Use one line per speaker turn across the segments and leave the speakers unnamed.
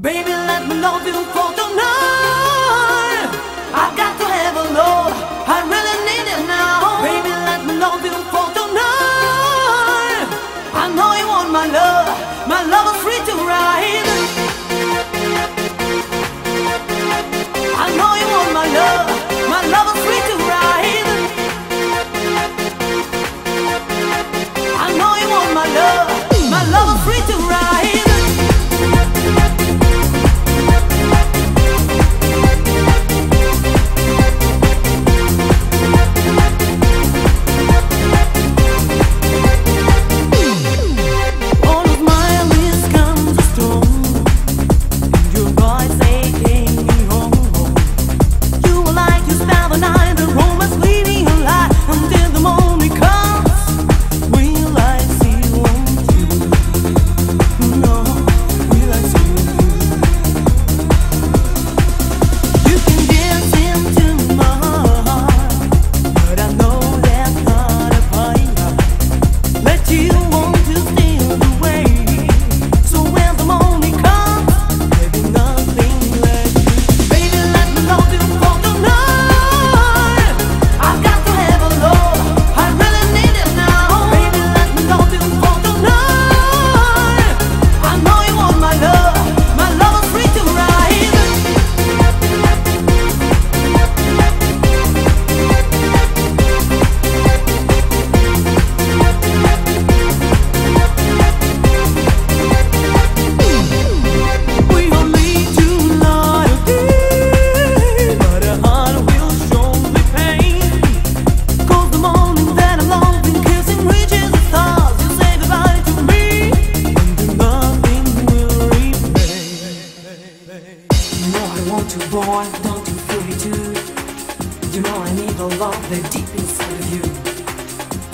Baby, let me love you for tonight. I've got boy, don't you feel me too? You know I need a love that deep inside of you.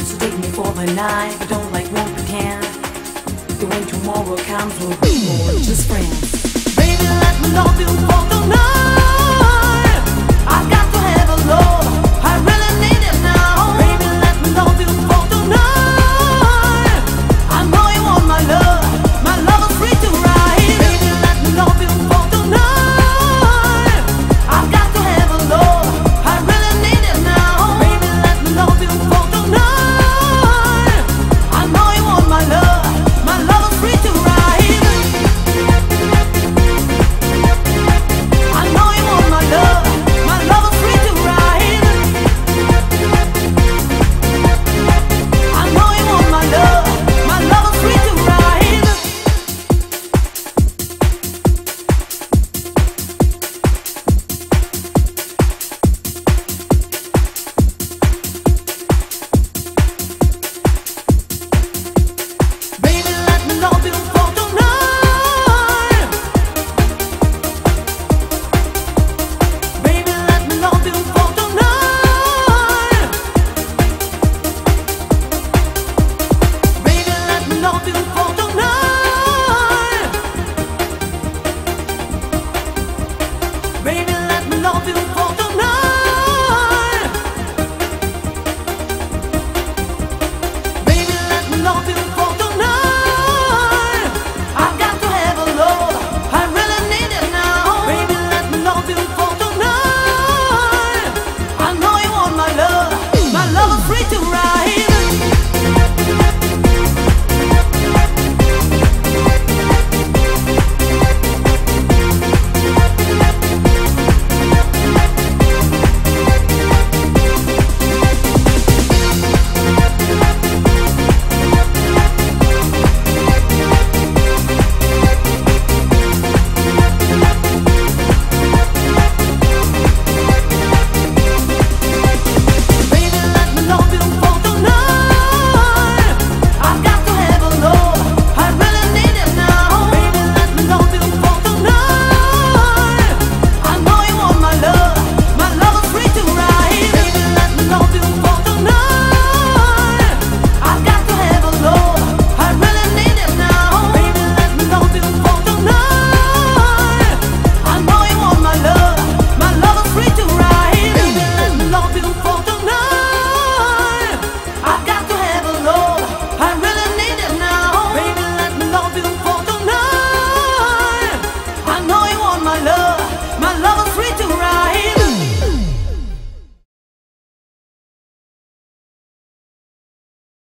So take me for the night, I don't like won't pretend. The when tomorrow comes, we'll be more just friends. feel for